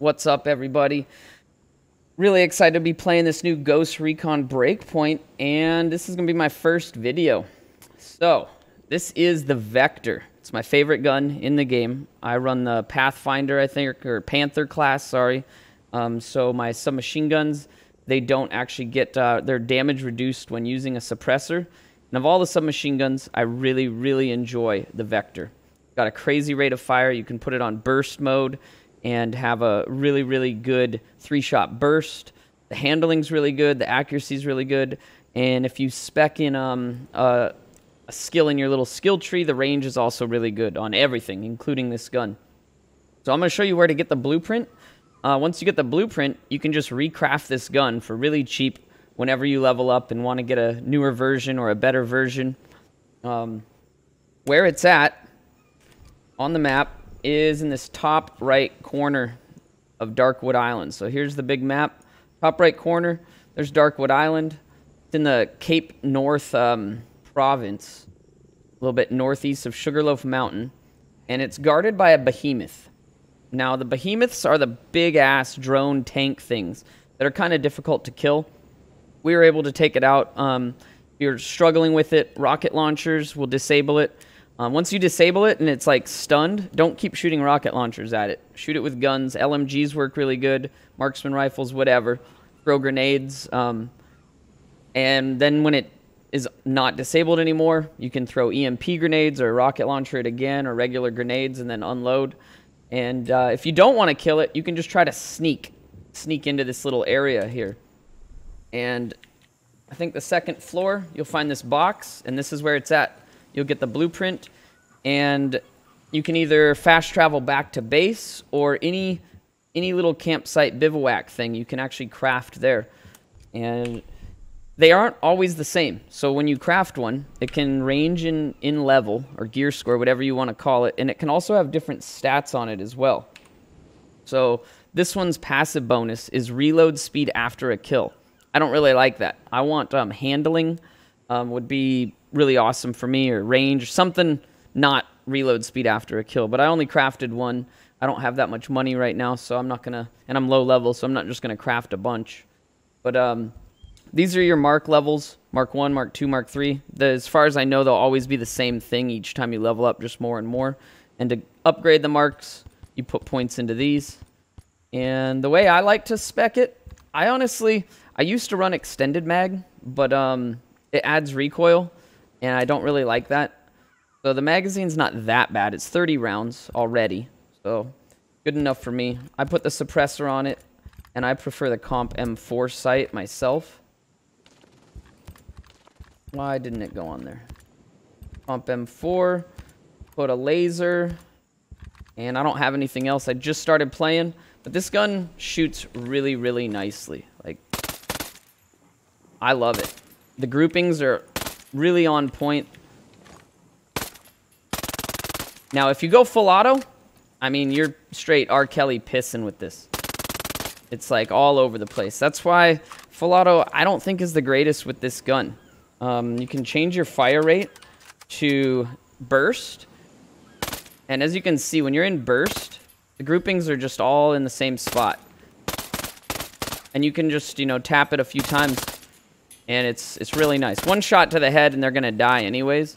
What's up, everybody? Really excited to be playing this new Ghost Recon Breakpoint, and this is going to be my first video. So, this is the Vector. It's my favorite gun in the game. I run the Pathfinder, I think, or Panther class, sorry. Um, so my submachine guns, they don't actually get uh, their damage reduced when using a suppressor. And of all the submachine guns, I really, really enjoy the Vector. Got a crazy rate of fire. You can put it on burst mode and have a really, really good three shot burst. The handling's really good, the accuracy's really good. And if you spec in um, a, a skill in your little skill tree, the range is also really good on everything, including this gun. So I'm going to show you where to get the blueprint. Uh, once you get the blueprint, you can just recraft this gun for really cheap whenever you level up and want to get a newer version or a better version. Um, where it's at on the map is in this top right corner of Darkwood Island. So here's the big map. Top right corner, there's Darkwood Island. It's in the Cape North um, province, a little bit northeast of Sugarloaf Mountain. And it's guarded by a behemoth. Now, the behemoths are the big ass drone tank things that are kind of difficult to kill. We were able to take it out. Um, if you're struggling with it, rocket launchers will disable it. Um, once you disable it and it's like stunned, don't keep shooting rocket launchers at it. Shoot it with guns. LMGs work really good. Marksman rifles, whatever. Throw grenades. Um, and then when it is not disabled anymore, you can throw EMP grenades or rocket launcher it again or regular grenades and then unload. And uh, if you don't want to kill it, you can just try to sneak, sneak into this little area here. And I think the second floor, you'll find this box, and this is where it's at you'll get the blueprint, and you can either fast travel back to base or any any little campsite bivouac thing you can actually craft there. And they aren't always the same. So when you craft one, it can range in, in level or gear score, whatever you want to call it, and it can also have different stats on it as well. So this one's passive bonus is reload speed after a kill. I don't really like that. I want um, handling um, would be really awesome for me, or range, or something not reload speed after a kill. But I only crafted one. I don't have that much money right now, so I'm not gonna, and I'm low level, so I'm not just gonna craft a bunch. But um, these are your mark levels: Mark One, Mark Two, Mark Three. The, as far as I know, they'll always be the same thing each time you level up, just more and more. And to upgrade the marks, you put points into these. And the way I like to spec it, I honestly, I used to run extended mag, but um, it adds recoil and I don't really like that. So the magazine's not that bad. It's 30 rounds already, so good enough for me. I put the suppressor on it, and I prefer the Comp M4 sight myself. Why didn't it go on there? Comp M4, put a laser, and I don't have anything else. I just started playing, but this gun shoots really, really nicely. Like, I love it. The groupings are really on point. Now, if you go full auto, I mean, you're straight R. Kelly pissing with this. It's like all over the place. That's why full auto, I don't think is the greatest with this gun. Um, you can change your fire rate to burst. And as you can see, when you're in burst, the groupings are just all in the same spot. And you can just, you know, tap it a few times and it's it's really nice. One shot to the head and they're gonna die anyways,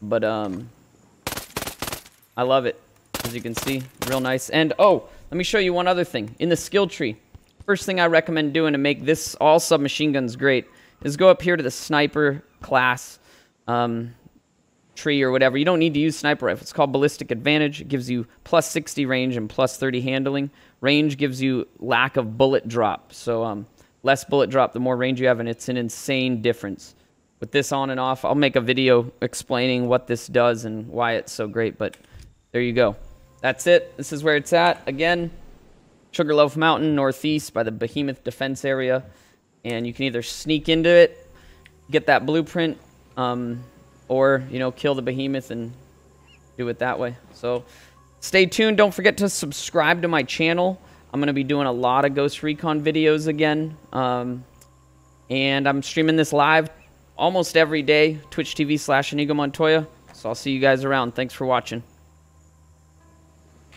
but um, I love it. As you can see, real nice. And oh, let me show you one other thing. In the skill tree, first thing I recommend doing to make this all submachine guns great is go up here to the sniper class um, tree or whatever. You don't need to use sniper rifle. It's called ballistic advantage. It gives you plus 60 range and plus 30 handling. Range gives you lack of bullet drop. So um, less bullet drop, the more range you have, and it's an insane difference. With this on and off, I'll make a video explaining what this does and why it's so great, but there you go. That's it. This is where it's at. Again, Sugarloaf Mountain, northeast by the Behemoth Defense Area. And you can either sneak into it, get that blueprint, um, or, you know, kill the Behemoth and do it that way. So stay tuned. Don't forget to subscribe to my channel. I'm going to be doing a lot of Ghost Recon videos again. Um, and I'm streaming this live almost every day, Twitch TV slash Inigo Montoya. So I'll see you guys around. Thanks for watching.